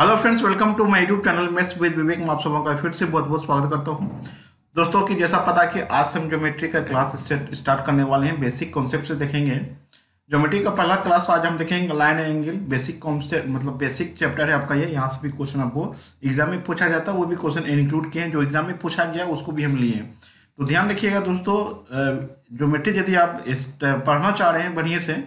Hello friends welcome to my YouTube channel maths with Vivek मैं आप सबों का फिर से बहुत बहुत स्वागत करता हूँ। दोस्तों, की जैसा पता कि आज हम ज्योमेट्री का क्लास स्टार्ट करने वाले हैं बेसिक कॉन्सेप्ट से देखेंगे। ज्योमेट्री का पहला क्लास आज हम देखेंगे लाइन एंगल बेसिक कॉन्सेप्ट मतलब बेसिक चैप्टर है आपका ये। यहाँ से भी क्वेश्चन आपको एग्ज़ाम में पूछा जाता है, वो भी क्वेश्चन इंक्लूड किए हैं। जो एग्ज़ाम में पूछा गया, उसको भी हम लिए तो ध्यान रखिएगा दोस्तों ज्योमेट्री यदि आप पढ़ना चाह रहे हैं बढ़िया से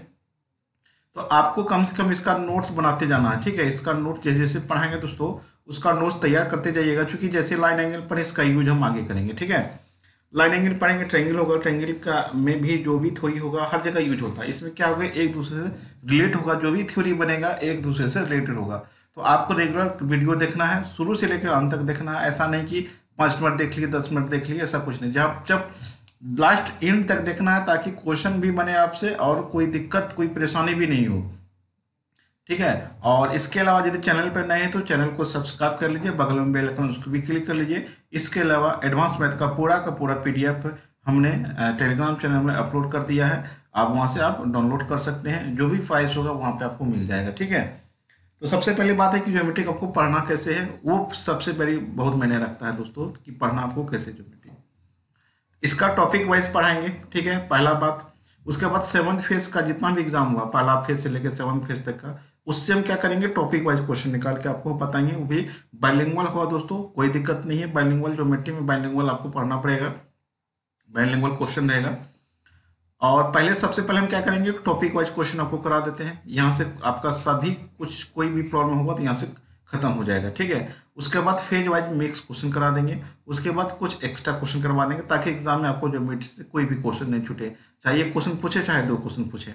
तो आपको कम से कम इसका नोट्स बनाते जाना है, ठीक है? इसका नोट जैसे जैसे पढ़ाएँगे दोस्तों, उसका नोट्स तैयार करते जाइएगा, क्योंकि जैसे लाइन एंगल पढ़े, इसका यूज़ हम आगे करेंगे, ठीक है? लाइन एंगल पढ़ेंगे ट्रेंगल होगा ट्रेंगल का में भी जो भी थ्योरी होगा, हर जगह यूज़ होता है। इसमें क्या होगा, एक दूसरे से रिलेट होगा, जो भी थ्योरी बनेगा, एक दूसरे से रिलेटेड होगा। तो आपको रेगुलर वीडियो देखना है, शुरू से लेकर अंत तक देखना है। ऐसा नहीं कि पाँच मिनट देख लिए, दस मिनट देख लिए, ऐसा कुछ नहीं। जब जब लास्ट इन तक देखना है ताकि क्वेश्चन भी बने आपसे और कोई दिक्कत, कोई परेशानी भी नहीं हो। ठीक है? और इसके अलावा यदि चैनल पर नए हैं तो चैनल को सब्सक्राइब कर लीजिए, बगल में बेल आइकन उसको भी क्लिक कर लीजिए। इसके अलावा एडवांस मैथ का पूरा का पूरा पीडीएफ हमने टेलीग्राम चैनल में अपलोड कर दिया है। आप वहाँ से आप डाउनलोड कर सकते हैं। जो भी प्राइस होगा वहाँ पे आपको मिल जाएगा। ठीक है? तो सबसे पहली बात है कि ज्योमेट्रिक आपको पढ़ना कैसे है? वो सबसे बड़ी बहुत मैंने रखता है दोस्तों कि पढ़ना आपको कैसे ज्योमेट्रिक इसका टॉपिक वाइज पढ़ाएँगे, ठीक है? पहला बात, उसके बाद सेवन्थ फ़ेज़ का जितना भी एग्ज़ाम हुआ, पहला फ़ेज़ से लेकर सेवन्थ फ़ेज़ तक का, उससे हम क्या करेंगे? टॉपिक वाइज क्वेश्चन निकाल के आपको बताएँगे। वो भी बाइलिंगुअल हुआ दोस्तों, कोई दिक्कत नहीं है। बाइलिंगुअल ज्योमेट्री में बाइलिंगुअल आपको पढ़ना पड़ेगा। बाइलिंगुअल क्वेश्चन रहेगा। और पहले सबसे पहले हम क्या करेंगे? टॉपिक वाइज क्वेश्चन आपको करा देते हैं। यहाँ से आपका सभी कुछ कोई भी प्रॉब्लम होगा तो यहाँ से खत्म हो जाएगा, ठीक है? उसके बाद फ़ेज़ वाइज मिक्स क्वेश्चन करा देंगे। उसके बाद कुछ एक्स्ट्रा क्वेश्चन करवा देंगे ताकि एग्ज़ाम में आपको जो से कोई भी क्वेश्चन नहीं छूटे। चाहे एक क्वेश्चन पूछे, चाहे दो क्वेश्चन पूछे।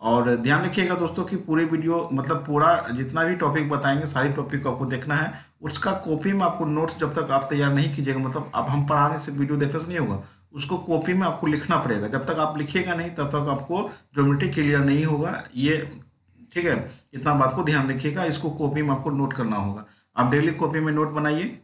और ध्यान रखिएगा दोस्तों कि पूरी वीडियो मतलब पूरा जितना भी टॉपिक बताएँगे, सारी टॉपिक को आपको देखना है। उसका कॉपी में आपको नोट्स जब तक आप तैयार नहीं कीजिएगा मतलब अब हम पढ़ाने से वीडियो देखने से नहीं होगा, उसको कॉपी में आपको लिखना पड़ेगा। जब तक आप लिखिएगा नहीं, तब तक आपको ज्योमेट्री क्लियर नहीं होगा। ये, ठीक है, इतना बात को ध्यान रखिएगा। इसको कॉपी में आपको नोट करना होगा। आप डेली कॉपी में नोट बनाइए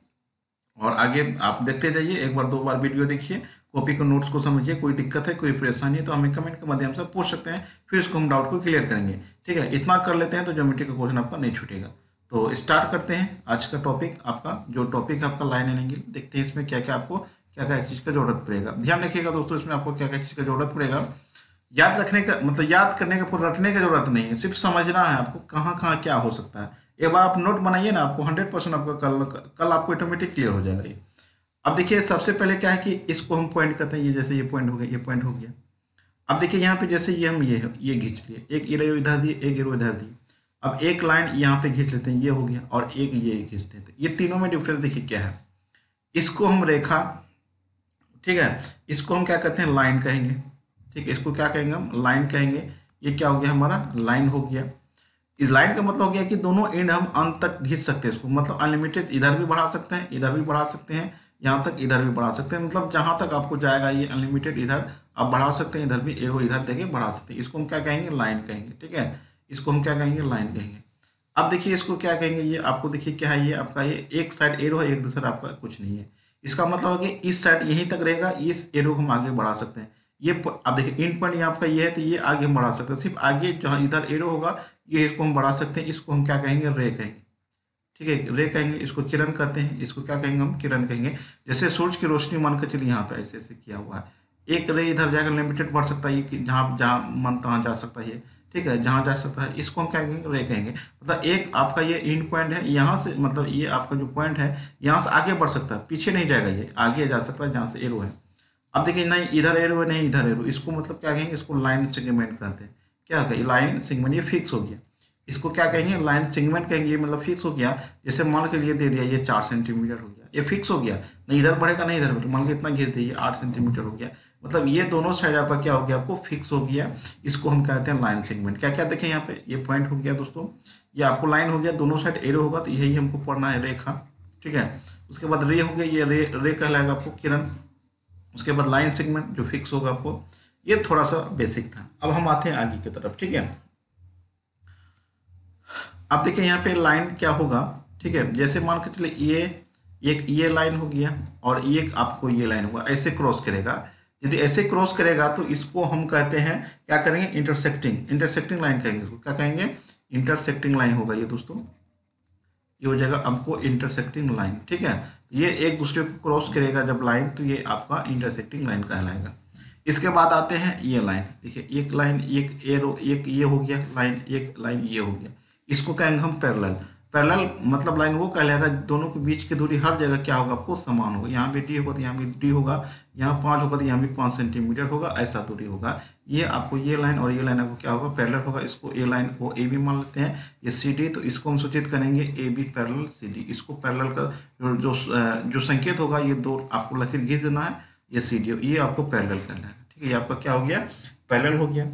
और आगे आप देखते जाइए, एक बार, दो बार वीडियो देखिए। कॉपी को नोट्स को समझिए, कोई दिक्कत है, कोई परेशानी है तो हमें कमेंट के माध्यम से पूछ सकते हैं, फिर इसको हम डाउट को क्लियर करेंगे। ठीक है, इतना कर लेते हैं तो ज्योमेट्री का क्वेश्चन आपका नहीं छूटेगा। तो स्टार्ट करते हैं आज का टॉपिक आपका, जो टॉपिक आपका लाइन एंगल देखते हैं इसमें क्या क्या आपको क्या क्या चीज़ का ज़रूरत पड़ेगा। ध्यान रखिएगा दोस्तों, इसमें आपको क्या क्या चीज़ का ज़रूरत पड़ेगा। याद रखने का मतलब याद करने का रटने की ज़रूरत नहीं है, सिर्फ़ समझना है आपको कहाँ कहाँ क्या हो सकता है। एक बार आप नोट बनाइए ना, आपको हंड्रेड परसेंट आपका कल कल आपको ऑटोमेटिक क्लियर हो जाएगा ये। अब देखिए, सबसे पहले क्या है कि इसको हम पॉइंट करते हैं, ये जैसे ये पॉइंट हो गया, ये पॉइंट हो गया। अब देखिए, यहाँ पे जैसे ये हम ये ये खींच लिए। एक एरो इधर दिए, एक एरो इधर दी अब एक लाइन यहाँ पे खींच लेते हैं, ये हो गया, और एक ये खींचते हैं। ये तीनों में डिफरेंस देखिए क्या है। इसको हम रेखा, ठीक है, इसको हम क्या कहते हैं लाइन कहेंगे। ठीक है, इसको क्या कहेंगे हम लाइन कहेंगे। ये क्या हो गया हमारा लाइन हो गया। इस लाइन का मतलब हो गया कि दोनों एंड हम अंत तक घिस सकते हैं। इसको मतलब अनलिमिटेड इधर भी बढ़ा सकते हैं, इधर भी बढ़ा सकते हैं, यहाँ तक इधर भी बढ़ा सकते हैं। मतलब जहाँ तक आपको जाएगा ये अनलिमिटेड इधर, आप बढ़ा सकते हैं, इधर भी एरो इधर देके बढ़ा सकते हैं। इसको हम क्या कहेंगे? लाइन कहेंगे, ठीक है? इसको हम क्या कहेंगे? लाइन कहेंगे। अब देखिए इसको क्या कहेंगे? ये आपको देखिए क्या है, ये आपका ये एक साइड एरो है एक दूसरा आपका कुछ नहीं है। इसका मतलब है कि इस साइड यहीं तक रहेगा, इस एरो को हम आगे बढ़ा सकते हैं। ये अब देखिए इन पॉइंट यहाँ आपका ये है तो ये आगे हम बढ़ा सकते हैं। सिर्फ़ आगे जहाँ इधर एरो होगा, ये इसको हम बढ़ा सकते हैं, इसको हम क्या कहेंगे? रे कहेंगे। ठीक है? रे कहेंगे, इसको किरण कहते हैं, इसको क्या कहेंगे हम? किरण कहेंगे। जैसे सूर्य की रोशनी मान कर चलिए, यहाँ पे ऐसे ऐसे किया हुआ है। एक रे इधर जाकर लिमिटेड बढ़ सकता है कि जहाँ जहाँ मन तहाँ जा सकता है ठीक है? जहाँ जा सकता है, इसको हम क्या कहेंगे? रे कहेंगे। मतलब एक आपका ये इन पॉइंट है, यहाँ से मतलब ये आपका जो पॉइंट है, यहाँ से आगे बढ़ सकता है, पीछे नहीं जाएगा ये, आगे जा सकता है जहाँ से एरो है। अब देखिए, नहीं, इधर एरो है नहीं, इधर एरो इसको मतलब क्या कहेंगे? इसको लाइन सेगमेंट कहते हैं। क्या कहें? लाइन सेगमेंट ये फिक्स हो गया। इसको क्या कहेंगे? लाइन सेगमेंट कहेंगे, ये मतलब फिक्स हो गया। जैसे मान के लिए दे दिया, ये चार सेंटीमीटर हो गया। ये फिक्स हो गया। नहीं, इधर बढ़ेगा, नहीं, इधर बढ़ेगा। मान के इतना घिर दिया आठ सेंटीमीटर हो गया। मतलब ये दोनों साइड आपका क्या हो गया? आपको फिक्स हो गया। इसको हम कहते हैं लाइन सेगमेंट क्या क्या देखें यहाँ पे? ये पॉइंट हो गया दोस्तों। ये आपको लाइन हो गया, दोनों साइड एरो होगा तो यही हमको पढ़ना है रेखा। ठीक है? उसके बाद रे हो गया, ये रे रे कहलाएगा आपको किरण। उसके बाद लाइन सेगमेंट जो फिक्स होगा आपको, ये थोड़ा सा बेसिक था। अब हम आते हैं आगे की तरफ़, ठीक है? अब देखिए यहाँ पे लाइन क्या होगा, ठीक है? जैसे मान के चले ये, एक ये लाइन हो गया और एक आपको ये लाइन होगा, ऐसे क्रॉस करेगा। यदि ऐसे क्रॉस करेगा तो इसको हम कहते हैं, क्या करेंगे? इंटरसेक्टिंग इंटरसेक्टिंग लाइन कहेंगे इसको क्या कहेंगे? इंटरसेक्टिंग लाइन होगा ये दोस्तों। ये हो जाएगा आपको इंटरसेक्टिंग लाइन ठीक है? ये एक दूसरे को क्रॉस करेगा जब लाइन तो ये आपका इंटरसेक्टिंग लाइन कहलाएगा। इसके बाद आते हैं ये लाइन देखिए, एक लाइन एक एरो एक ये हो गया लाइन एक लाइन ये हो गया। इसको कहेंगे हम पैरेलल पैरेलल मतलब लाइन वो कहलाएगा, दोनों के बीच की दूरी हर जगह क्या होगा? आपको समान होगा। यहाँ भी डी होगा तो यहाँ भी डी होगा। यहाँ पाँच होगा तो यहाँ भी पाँच सेंटीमीटर होगा, ऐसा दूरी होगा। ये आपको ये लाइन और ये लाइन आपको क्या होगा? पैरेलल होगा। इसको ए लाइन को ए बी मान लेते हैं। ये सी डी तो इसको हम सूचित करेंगे A B parallel C D इसको पैरेलल का जो जो संकेत होगा, ये दो आपको लकीर घिस देना है। ये सी डी ये आपको पैरेलल कहना है। ठीक है, ये आपका क्या हो गया? पैरेलल हो गया।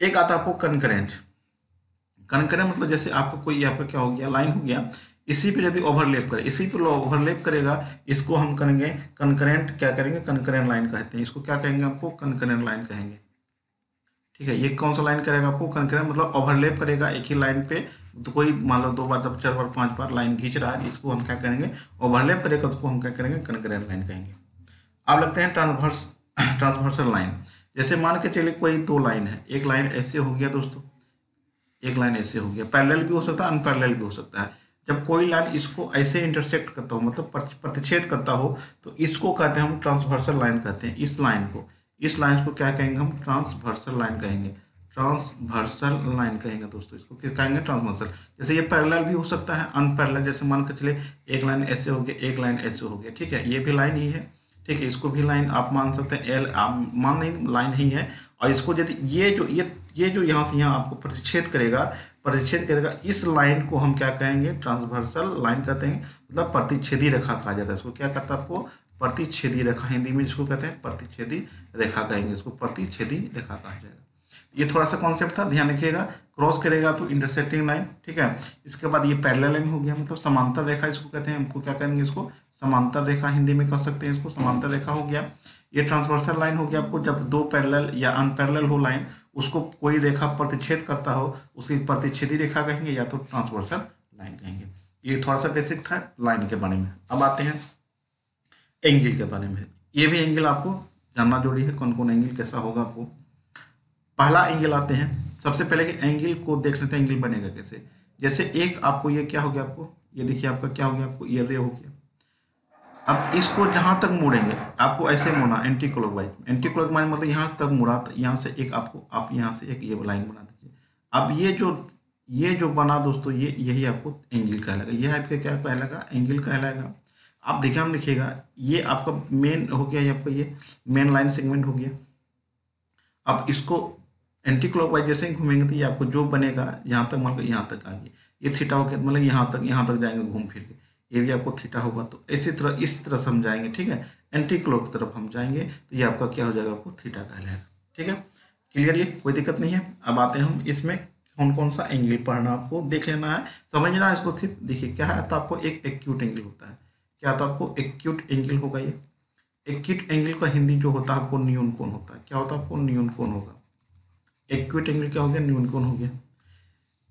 एक आता आपको कनकरेंट कनकरेंट मतलब जैसे आपको कोई यहाँ पर क्या हो गया? लाइन हो गया। इसी पे यदि ओवरलेप करे, इसी पर ओवरलेप करेगा, इसको हम करेंगे कनकरेंट क्या करेंगे? कनकरेंट लाइन कहते हैं। इसको क्या कहेंगे आपको? कनकरेंट लाइन कहेंगे। ठीक है, ये कौन सा लाइन करेगा आपको? कनकरेंट मतलब ओवरलेप करेगा एक ही लाइन पे। तो कोई, मान लो दो बार, जब चार बार, पाँच बार लाइन खींच रहा है, इसको हम क्या करेंगे? ओवरलेप करेगा तो हम क्या करेंगे? कनकरेंट लाइन कहेंगे। अब लगते हैं ट्रांसवर्स ट्रांसवर्सल लाइन जैसे मान के चलिए कोई दो लाइन है, एक लाइन ऐसे हो गया दोस्तों, एक लाइन ऐसे हो गया। पैरेलल भी हो सकता है अनपैरेलल भी हो सकता है। जब कोई लाइन इसको ऐसे इंटरसेक्ट करता हो मतलब प्रतिच्छेद करता हो तो इसको कहते हैं हम ट्रांसवर्सल लाइन कहते हैं, इस लाइन को। इस लाइन को क्या कहेंगे हम? ट्रांसवर्सल लाइन कहेंगे। ट्रांसवर्सल लाइन कहेंगे दोस्तों इसको। क्या कहेंगे? ट्रांसवर्सल। जैसे ये पैरेलल भी हो सकता है, अनपैरेलल, जैसे मान कर चले एक लाइन ऐसे हो गया, एक लाइन ऐसे हो गया, ठीक है? ये भी लाइन ही है, ठीक है? इसको भी लाइन आप मान सकते हैं एल आप मान नहीं, लाइन ही है। और इसको यदि ये जो, ये ये जो यहाँ से यहाँ आपको प्रतिच्छेद करेगा प्रतिच्छेद करेगा, इस लाइन को हम क्या कहेंगे? ट्रांसवर्सल लाइन कहते हैं मतलब प्रतिच्छेदी रेखा कहा जाता है। इसको क्या कहता है आपको? प्रतिच्छेदी रेखा हिंदी में जिसको कहते हैं, प्रतिच्छेदी रेखा कहेंगे इसको, प्रतिच्छेदी रेखा कहा जाएगा। ये थोड़ा सा कॉन्सेप्ट था, ध्यान रखिएगा क्रॉस करेगा तो इंटरसेक्टिंग लाइन ठीक है? इसके बाद ये पैरेलल लाइन हो गया मतलब समांतर रेखा इसको कहते हैं, हमको क्या कहेंगे इसको? समांतर रेखा हिंदी में कह सकते हैं इसको, समांतर रेखा हो गया। ये ट्रांसवर्सल लाइन हो गया आपको, जब दो पैरेलल या अनपैरेलल हो लाइन उसको कोई रेखा प्रतिच्छेद करता हो, उसी प्रतिच्छेदी रेखा कहेंगे या तो ट्रांसवर्सल लाइन कहेंगे। ये थोड़ा सा बेसिक था लाइन के बारे में। अब आते हैं। एंगल के बारे में। ये भी एंगल आपको जानना ज़रूरी है कौन कौन एंगल, कैसा होगा आपको पहला एंगल आते हैं। सबसे पहले कि एंगल को देख लेते हैं, एंगल बनेगा कैसे। जैसे एक आपको ये क्या हो गया आपको, ये देखिए आपका क्या हो गया आपको, ये रे हो गया। अब इसको जहाँ तक मुड़ेंगे, आपको ऐसे मुड़ना एंटी क्लॉकवाइज एंटी क्लॉकवाइज मतलब यहाँ तक मुड़ा तो यहाँ से एक आपको, आप यहाँ से एक ये लाइन बना दीजिए। अब ये जो ये जो बना दोस्तों, ये, यही आपको एंगल कहलाएगा। ये आपका क्या कहलाएगा? एंगल कहलाएगा। आप देखिए हम लिखिएगा। ये आपका मेन हो गया, ये आपका ये मेन लाइन सेगमेंट हो गया। अब इसको एंटी क्लॉकवाइज जैसे ही घूमेंगे तो ये आपको जो बनेगा, यहाँ तक मान लो, यहाँ तक आ गया ये थीटा हो गया मतलब यहाँ तक यहाँ तक जाएँगे घूम फिर के। ये भी आपको थीटा होगा तो इसी तरह, इस तरह से हम जाएँगे, ठीक है? एंटी क्लॉक की तरफ़ हम जाएँगे तो ये आपका क्या हो जाएगा, आपको थीटा कहलाएगा, ठीक है? क्लियर ये? कोई दिक्कत नहीं है। अब आते हैं हम, इसमें कौन कौन सा एंगल पढ़ना आपको देख लेना है। समझना है इसको सिर्फ़ देखिए, क्या है तो आपको एक एक्यूट एंगल होता है। क्या तो आपको एक्यूट एंगल होगा ये? एक्यूट एंगल का हिंदी जो होता है, आपको न्यून कोण होता है। क्या होता है आपको? न्यून कोण होगा। एक्यूट एंगल क्या हो गया? न्यून कोण हो गया।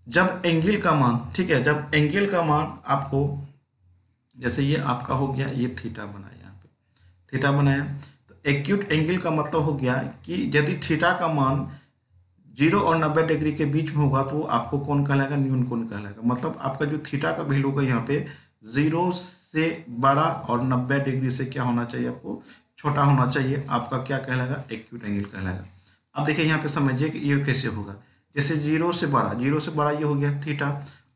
जब एंगल का मान, ठीक है, जब एंगल का मान आपको, जैसे ये आपका हो गया, ये थीटा बनाया यहाँ पे। थीटा बनाया। तो एक्यूट एंगल का मतलब हो गया कि यदि थीटा का मान ज़ीरो और नब्बे डिग्री के बीच में होगा तो आपको कौन कहलाएगा? न्यून कौन कहलाएगा। मतलब आपका जो थीटा का वैल्यू होगा यहाँ पे ज़ीरो से बड़ा और नब्बे डिग्री से क्या होना चाहिए आपको? छोटा होना चाहिए। आपका क्या कहलाएगा? एक्यूट एंगल कहलाएगा। अब देखिए, यहाँ पे समझिए कि ये कैसे होगा। जैसे ज़ीरो से बड़ा, ज़ीरो से बड़ा ये हो गया थीटा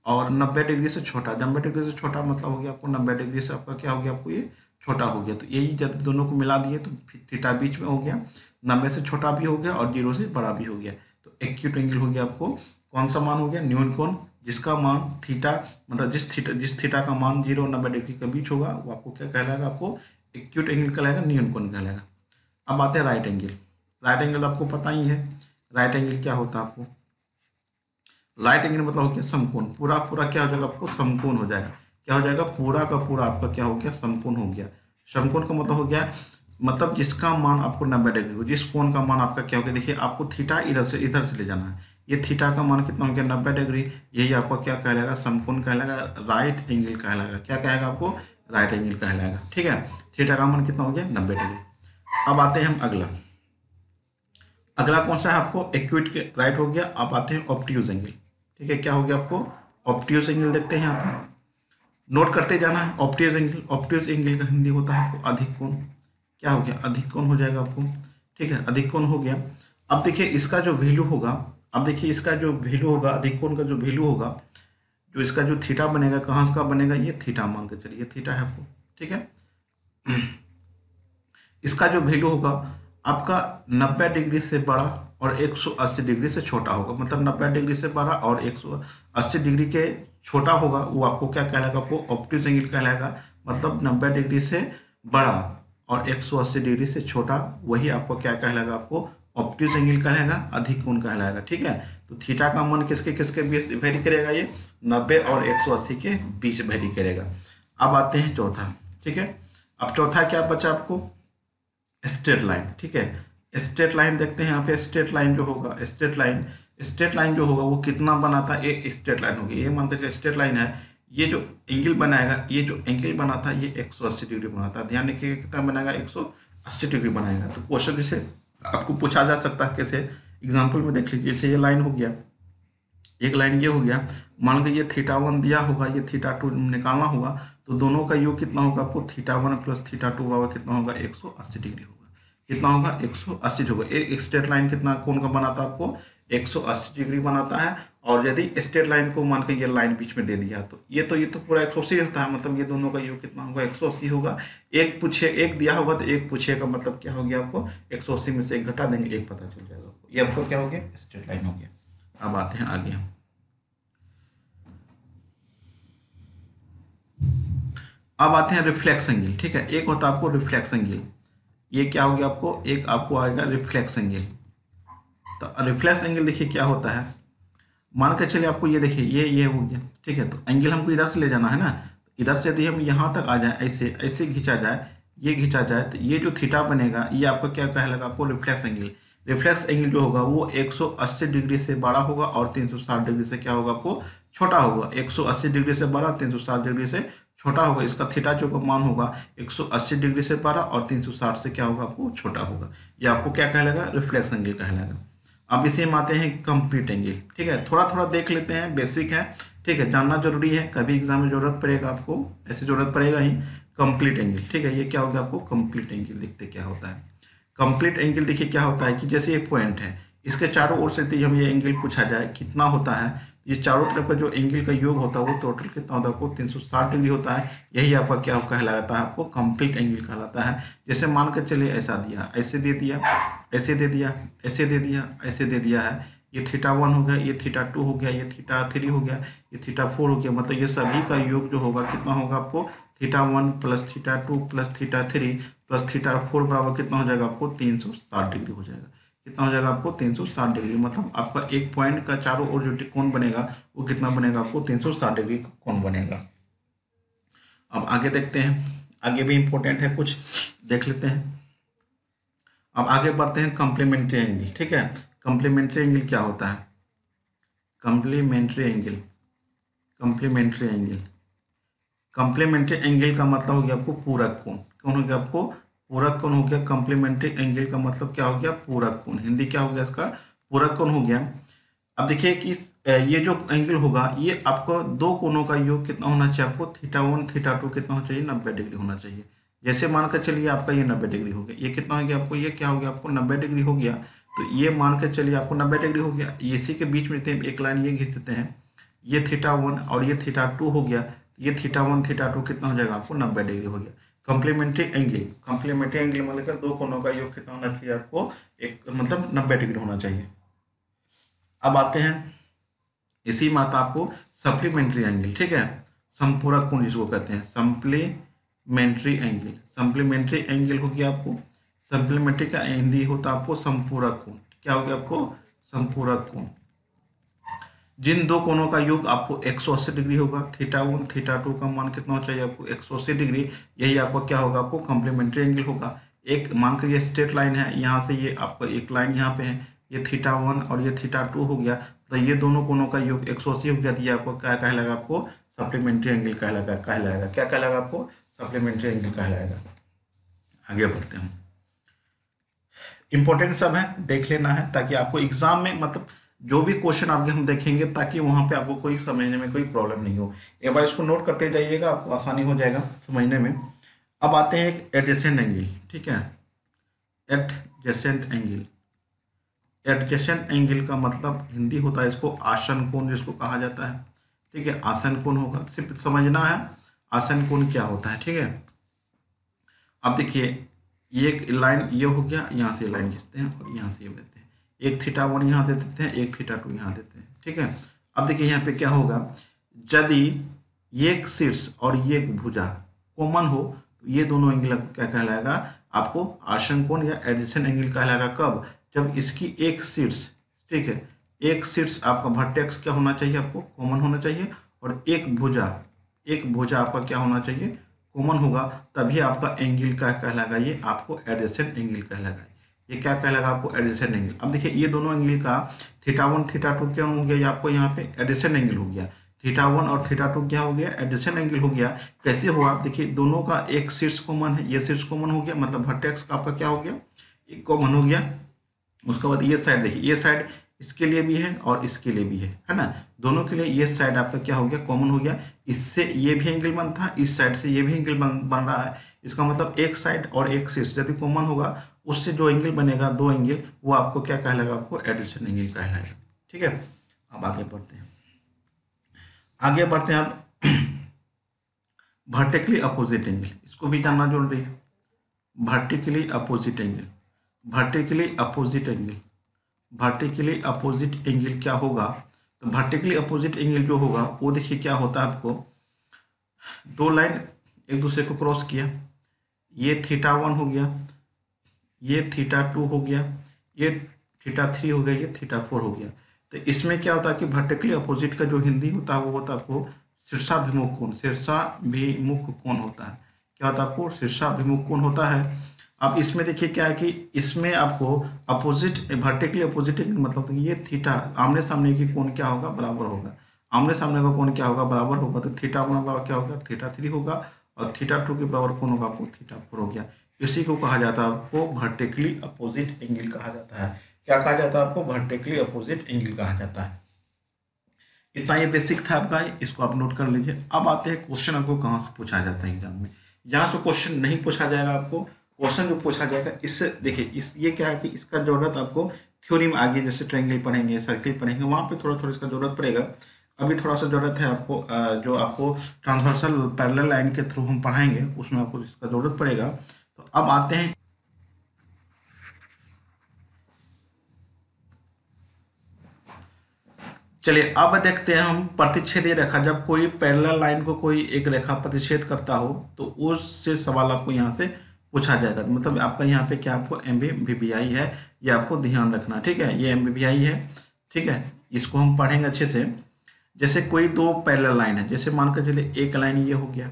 और नब्बे डिग्री से छोटा। नब्बे डिग्री से छोटा मतलब हो गया आपको नब्बे डिग्री से आपका क्या हो गया? आपको ये छोटा हो गया। तो यही जब दोनों को मिला दिए तो थीटा बीच में हो गया। नब्बे से छोटा भी हो गया और ज़ीरो से बड़ा भी हो गया। तो एक्यूट एंगल हो गया आपको। कौन सा मान हो गया? न्यून कौन जिसका मान थीटा मतलब जिस थीटा जिस थीटा का मान ज़ीरो और नब्बे डिग्री के बीच होगा, वो आपको क्या कहलाएगा? आपको एक्यूट एंगल कहलाएगा न्यून कौन कहलाएगा। अब आते हैं राइट एंगल राइट एंगल आपको पता ही है। राइट एंगल क्या होता है आपको? राइट एंगल मतलब हो गया समकोण। पूरा पूरा क्या हो जाएगा आपको? समकोण हो जाएगा। क्या हो जाएगा? पूरा का पूरा आपका क्या हो गया? समकोण हो गया। समकोण का मतलब हो गया मतलब जिसका मान आपको नब्बे डिग्री हो जिस कोण का मान आपका क्या हो गया? देखिए, आपको थीटा इधर से इधर से ले जाना है। ये थीटा का मान कितना हो गया? नब्बे डिग्री। यही आपका क्या कहलाएगा? समकोण कहलाएगा। राइट एंगल कहलाएगा। क्या कहेगा आपको? राइट एंगल कहलाएगा। ठीक है? थीटा का मान कितना हो गया? नब्बे डिग्री। अब आते हैं हम अगला। अगला कौन सा है आपको? एक्विट के राइट हो गया। अब आते हैं ऑप्टियूज एंगल ठीक है? क्या हो गया आपको? ऑप्टियोस एंगल देखते हैं यहाँ पे। नोट करते जाना है। ऑप्टियस एंगल ऑप्टियस एंगल का हिंदी होता है आपको अधिक कोण। क्या हो गया? अधिक कोण हो जाएगा आपको। ठीक है? अधिक कोण हो गया। अब देखिए, इसका जो वैल्यू होगा अब देखिए इसका जो वैल्यू होगा अधिक कोण का जो वैल्यू होगा, जो इसका जो थीटा बनेगा, कहाँ का बनेगा, ये थीटा मान के चलिए थीटा है आपको, ठीक है? इसका जो वैल्यू होगा, आपका 90 डिग्री से बड़ा और 180 डिग्री से छोटा होगा मतलब 90 डिग्री से बड़ा और 180 डिग्री के छोटा होगा, वो आपको क्या कहलाएगा, आपको ऑप्टिक एंगल कहलाएगा मतलब 90 डिग्री से बड़ा और 180 डिग्री से छोटा, वही आपको क्या कहलाएगा, आपको ऑप्टिक एंगल कहलाएगा अधिक कोण कहलाएगा, ठीक है? तो थीटा का मान किसके किसके बीच वेरी करेगा ये? 90 और 180 के बीच वेरी करेगा। अब आते हैं चौथा, ठीक है? अब चौथा क्या बचा आपको? स्ट्रेट लाइन, ठीक है? स्ट्रेट लाइन देखते हैं यहाँ पे, स्ट्रेट लाइन जो होगा, स्ट्रेट लाइन स्ट्रेट लाइन जो होगा वो कितना बनाता? है ये स्ट्रेट लाइन होगी। ये मानते हैं स्ट्रेट लाइन है, ये जो एंगल बनाएगा, ये जो एंगल बनाता है ये 180 डिग्री बनाता। है ध्यान रखिए कितना बनाएगा? 180 डिग्री बनाएगा। तो क्वेश्चन जैसे आपको पूछा जा सकता है कैसे? एग्ज़ाम्पल में देख लीजिए, जैसे ये लाइन हो गया। एक लाइन ये हो गया। मान लो ये थीटा वन दिया होगा, ये थीटा टू निकालना होगा तो दोनों का योग कितना होगा आपको? Theta one plus theta two होगा कितना होगा? 180 डिग्री होगा। कितना होगा? 180 होगा। एक स्ट्रेट लाइन कितना, कौन का बनाता है आपको? 180 डिग्री बनाता है। और यदि स्ट्रेट लाइन को मान के ये लाइन बीच में दे दिया तो ये तो ये तो पूरा एक सौ अस्सी होता है मतलब ये दोनों का योग कितना होगा? एक सौ अस्सी होगा। एक पूछे, एक दिया होगा तो एक पूछे का मतलब क्या हो गया आपको? एक सौ अस्सी में से एक घटा देंगे, एक पता चल जाएगा ये आपको क्या हो गया? स्ट्रेट लाइन हो गया। अब आते हैं आगे। हम अब आते हैं रिफ्लेक्स एंगल ठीक है? एक होता है आपको रिफ्लेक्स एंगल ये क्या हो गया आपको? एक आपको आएगा रिफ्लेक्स एंगल तो रिफ्लेक्स एंगल देखिए क्या होता है? मान के चलिए आपको ये देखिए, ये ये हो गया। ठीक है तो एंगल हमको इधर से ले जाना है ना? इधर से यदि हम यहाँ तक आ जाए, ऐसे ऐसे खींचा जाए, ये खींचा जाए तो ये जो थीटा बनेगा, ये आपका क्या कहलागा आपको रिफ्लेक्स एंगल रिफ्लेक्स एंगल जो होगा, वो 180 डिग्री से बड़ा होगा और 360 डिग्री से क्या होगा आपको? छोटा होगा। 180 डिग्री से बड़ा 360 डिग्री से छोटा होगा। इसका थीटा जो का मान होगा 180 डिग्री से बड़ा और 360 से क्या होगा आपको? छोटा होगा। ये आपको क्या कहलाएगा? रिफ्लेक्स एंगल कहलाएगा। अब इसे हम आते हैं कंप्लीट एंगल ठीक है थोड़ा थोड़ा देख लेते हैं बेसिक है। ठीक है, जानना ज़रूरी है, कभी एग्ज़ाम में ज़रूरत पड़ेगा आपको, ऐसे ज़रूरत पड़ेगा ही। कंप्लीट एंगल ठीक है, ये क्या होगा आपको? कंप्लीट एंगल देखते क्या होता है। कंप्लीट एंगल देखिए क्या होता है कि जैसे ये पॉइंट है, इसके चारों ओर से यदि हम ये एंगल पूछा जाए, कितना होता है? ये चारों तरफ़ का जो एंगल का योग होता है, वो टोटल कितना होता है आपको 360 डिग्री होता है। यही आपका क्या कहलाता है, आपको कंप्लीट एंगल कहलाता है। जैसे मान कर चलिए, ऐसा दिया, ऐसे दे दिया, ऐसे दे दिया, ऐसे दे दिया, ऐसे दे दिया है। ये थीटा वन हो गया, ये थीटा टू हो गया, ये थीटा थ्री हो गया, ये थीटा फोर हो गया। मतलब ये सभी का योग जो होगा, कितना होगा आपको? Theta one plus theta two plus theta three plus theta four बराबर कितना हो जाएगा आपको? तीन सौ साठ डिग्री हो जाएगा। कितना हो जाएगा आपको? तीन सौ साठ डिग्री। मतलब आपका एक पॉइंट का चारों ओर जो कोण बनेगा, वो कितना बनेगा आपको? तीन सौ साठ डिग्री का कोण बनेगा। अब आगे देखते हैं। आगे भी इंपॉर्टेंट है कुछ। देख लेते हैं। अब आगे बढ़ते हैं कम्प्लीमेंट्री एंगल ठीक है? कम्प्लीमेंट्री एंगल क्या होता है? Complementary angle complementary angle complementary angle का मतलब हो गया आपको पूरक कोण। कौन हो गया आपको? पूरक कोण हो गया? कॉम्प्लीमेंट्री एंगल का मतलब क्या हो गया? पूरक कोण हिंदी क्या हो गया इसका? पूरक कोण हो गया? अब देखिए कि ये जो एंगल होगा, ये आपको दो कोणों का योग कितना होना चाहिए? आपको थीटा वन थीटा टू कितना होना चाहिए? नब्बे डिग्री होना चाहिए। जैसे मान कर चलिए आपका ये नब्बे डिग्री हो गया। ये कितना हो गया आपको? ये क्या हो गया? आपको नब्बे डिग्री हो गया। तो ये मान कर चलिए आपको नब्बे डिग्री हो गया। इसी के बीच में एक लाइन ये खींच देते हैं। ये थीटा वन और ये थीटा टू हो गया। ये थीटा वन थीटा टू कितना हो जाएगा? आपको नब्बे डिग्री हो गया। कॉम्प्लीमेंट्री एंगल कॉम्प्लीमेंट्री एंगल मतलब दो कोनों का योग कितना होना चाहिए आपको? एक मतलब नब्बे डिग्री होना चाहिए। अब आते हैं। इसी माता आपको सप्लीमेंट्री एंगल ठीक है? संपूरक कोण जिसको कहते हैं सप्लीमेंट्री एंगल सप्लीमेंट्री एंगल हो गया आपको? सप्लीमेंट्री का हिंदी होता आपको संपूरक कोण। क्या हो गया आपको? संपूरक कोण। जिन दो कोणों का योग आपको 180 डिग्री होगा, थीटा वन, थीटा टू का मान कितना चाहिए आपको? 180 डिग्री। यही आपका क्या होगा? आपको कॉम्प्लीमेंट्री एंगल होगा। एक मान कर ये स्ट्रेट लाइन है, यहाँ से ये आपका एक लाइन यहाँ पे है। ये थीटा वन और ये थीटा टू हो गया। तो ये दोनों कोणों का योग एक सौ अस्सी हो गया। तो ये आपको क्या कहलाएगा? आपको सप्लीमेंट्री एंगल कहलाएगा कहलाएगा। क्या कहलाएगा आपको? सप्लीमेंट्री एंगल कहलाएगा। आगे बढ़ते हैं। इंपॉर्टेंट सब है, देख लेना है, ताकि आपको एग्ज़ाम में मतलब जो भी क्वेश्चन आपके हम देखेंगे ताकि वहाँ पे आपको कोई समझने में कोई प्रॉब्लम नहीं हो। एक बार इसको नोट करते जाइएगा, आपको आसानी हो जाएगा समझने में। अब आते हैं एक एडजेसेंट एंगल ठीक है? एडजेसेंट एंगल एडजेसेंट एंगल का मतलब हिंदी होता है इसको आसन कोण जिसको कहा जाता है। ठीक है? आसन कोण होगा। सिर्फ़ समझना है, आसन कोण क्या होता है, ठीक है? अब देखिए, ये एक लाइन ये हो गया, यहाँ से लाइन खींचते हैं और यहाँ से ये एक थीटा वन यहाँ दे देते हैं, एक थीटा टू यहाँ देते हैं, ठीक है? अब देखिए यहाँ पे क्या होगा, यदि एक शीर्ष और ये एक भुजा कॉमन हो तो ये दोनों एंगल क्या कहलाएगा? आपको आसन कोण या एडिशन एंगल कहलाएगा। कब? जब इसकी एक शीर्ष, ठीक है? एक शीर्ष आपका वर्टेक्स क्या होना चाहिए आपको? कॉमन होना चाहिए। और एक भुजा एक भुजा आपका क्या होना चाहिए? कॉमन होगा। तभी आपका एंगल क्या कहलाएगा? ये आपको एडिशन एंगल कहलाएगा। ये क्या कहलाएगा आपको? एडिशन एंगल अब देखिए, ये दोनों एंगल का थीटा वन थीटा टू क्या हो गया? ये आपको यहाँ पे एडिशन एंगल हो गया। थीटा वन और थीटा टू क्या हो गया? एडिशन एंगल हो गया। कैसे हुआ? आप देखिए, दोनों का एक शीर्ष कॉमन है, ये शीर्ष कॉमन हो गया मतलब वर्टेक्स का आपका क्या हो गया? एक कॉमन हो गया। उसके बाद ये साइड देखिए, ये साइड इसके लिए भी है और इसके लिए भी है है ना? दोनों के लिए ये साइड आपका क्या हो गया? कॉमन हो गया। इससे ये भी एंगल बनता है इस साइड से ये भी एंगल बन बन रहा है। इसका मतलब एक साइड और एक शीर्ष, यदि कॉमन होगा उससे जो एंगल बनेगा, दो एंगल वो आपको क्या कहलाएगा? आपको एडिशन एंगल कहलाएगा। ठीक है? अब आगे बढ़ते हैं। आगे बढ़ते हैं आप। वर्टिकली अपोजिट एंगल इसको भी जानना ज़रूरी है। Vertically opposite angle vertically opposite angle vertically opposite angle क्या होगा? तो वर्टिकली अपोजिट एंगल जो होगा, वो देखिए क्या होता है आपको। दो लाइन एक दूसरे को क्रॉस किया। ये थीटा वन हो गया। ये थीटा टू हो गया, ये थीटा थ्री हो गया, ये थीटा फोर हो गया। तो इसमें क्या होता है कि वर्टिकली अपोजिट का जो हिंदी होता है, वो होता है आपको शीर्षाभिमुख कोण। शीर्षाभिमुख कोण होता है। क्या होता है आपको? शीर्षाभिमुख कोण होता है। अब इसमें देखिए क्या है कि इसमें आपको अपोजिट वर्टिकली अपोजिट मतलब ये थीटा आमने सामने की कोण क्या होगा? बराबर होगा। आमने सामने का कोण क्या होगा? बराबर होगा। तो थीटा वन क्या होगा? थीटा थ्री होगा और थीटा टू के बराबर कौन होगा आपको? थीटा फोर हो गया। इसी को कहा जाता है आपको वर्टिकली अपोजिट एंगल कहा जाता है। क्या कहा जाता है आपको? वर्टिकली अपोजिट एंगल कहा जाता है। इतना ये बेसिक था आपका, इसको आप नोट कर लीजिए। अब आते हैं क्वेश्चन आपको कहाँ से पूछा जाता है एग्ज़ाम में? जहाँ से क्वेश्चन नहीं पूछा जाएगा आपको क्वेश्चन जो पूछा जाएगा, इससे देखिए, इस, ये क्या है कि इसका ज़रूरत आपको थ्योरी में आगे जैसे ट्रेंगल पढ़ेंगे सर्किल पढ़ेंगे, वहाँ पे थोड़ा थोड़ा इसका ज़रूरत पड़ेगा। अभी थोड़ा सा ज़रूरत है आपको जो आपको ट्रांसवर्सल पैरेलल लाइन के थ्रू हम पढ़ाएँगे, उसमें आपको इसका ज़रूरत पड़ेगा। तो अब आते हैं। चलिए, अब देखते हैं हम प्रतिच्छेद रेखा, जब कोई पैरेलल लाइन को कोई एक रेखा प्रतिच्छेद करता हो तो उससे सवाल आपको यहाँ से पूछा जाएगा। मतलब आपका यहाँ पे क्या आपको एम बी है, ये आपको ध्यान रखना, ठीक है? ये एम है, ठीक है? इसको हम पढ़ेंगे अच्छे से। जैसे कोई दो पैरेलल लाइन है, जैसे मान कर चलिए एक लाइन ये हो गया,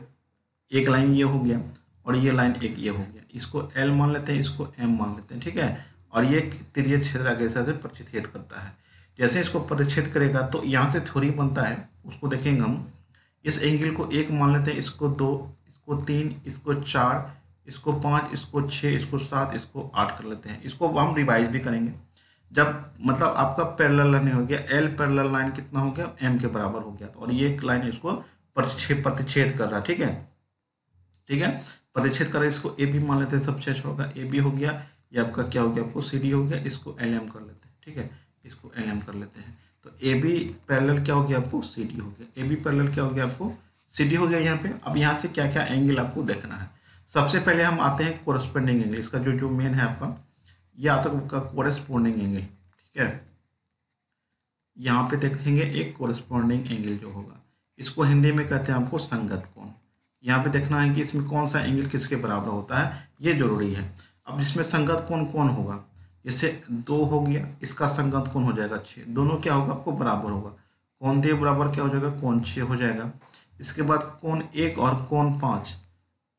एक लाइन ये हो गया और ये लाइन एक ये हो गया। इसको एल मान लेते हैं, इसको एम मान लेते हैं, ठीक है? और ये त्रिय क्षेत्र के से प्रतिच्छेद करता है। जैसे इसको प्रतिच्छेद करेगा तो यहाँ से थ्योरी बनता है, उसको देखेंगे हम। इस एंगल को एक मान लेते हैं, इसको दो, इसको तीन, इसको चार, इसको पाँच, इसको छः, इसको सात, इसको आठ कर लेते हैं। इसको हम रिवाइज भी करेंगे। जब मतलब आपका पैरेलल लाइन हो गया एल पैरेलल लाइन कितना हो गया? एम के बराबर हो गया। और ये एक लाइन इसको प्रतिच्छेद प्रतिच्छेद कर रहा है, ठीक है? ठीक है? प्रतिच्छेद कर, इसको ए बी मान लेते हैं सबसे अच्छा होगा। ए बी हो गया, ये आपका क्या हो गया? आपको सी डी हो गया, इसको एल एम कर लेते हैं, ठीक है? इसको एल एम कर लेते हैं। तो ए बी पैरेलल क्या हो गया आपको? सी डी हो गया। ए बी पैरेलल क्या हो गया आपको? सी डी हो गया यहाँ पे। अब यहाँ से क्या क्या एंगल आपको देखना है। सबसे पहले हम आते हैं कोरस्पेंडिंग एंगल इसका जो जो मेन है आपका, ये आता है आपका कोरस्पोंडिंग एंगल ठीक है? यहाँ पे देखेंगे एक कोरस्पोंडिंग एंगल जो होगा। इसको हिंदी में कहते हैं आपको संगत कोण। यहाँ पे देखना है कि इसमें कौन सा एंगल किसके बराबर होता है, ये ज़रूरी है। अब इसमें संगत कौन कौन होगा? जैसे दो हो गया, इसका संगत कौन हो जाएगा? छः दोनों क्या होगा? आपको बराबर होगा। कौन दे बराबर क्या हो जाएगा? कौन छः हो जाएगा। इसके बाद कौन एक और कौन पाँच?